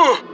Oh.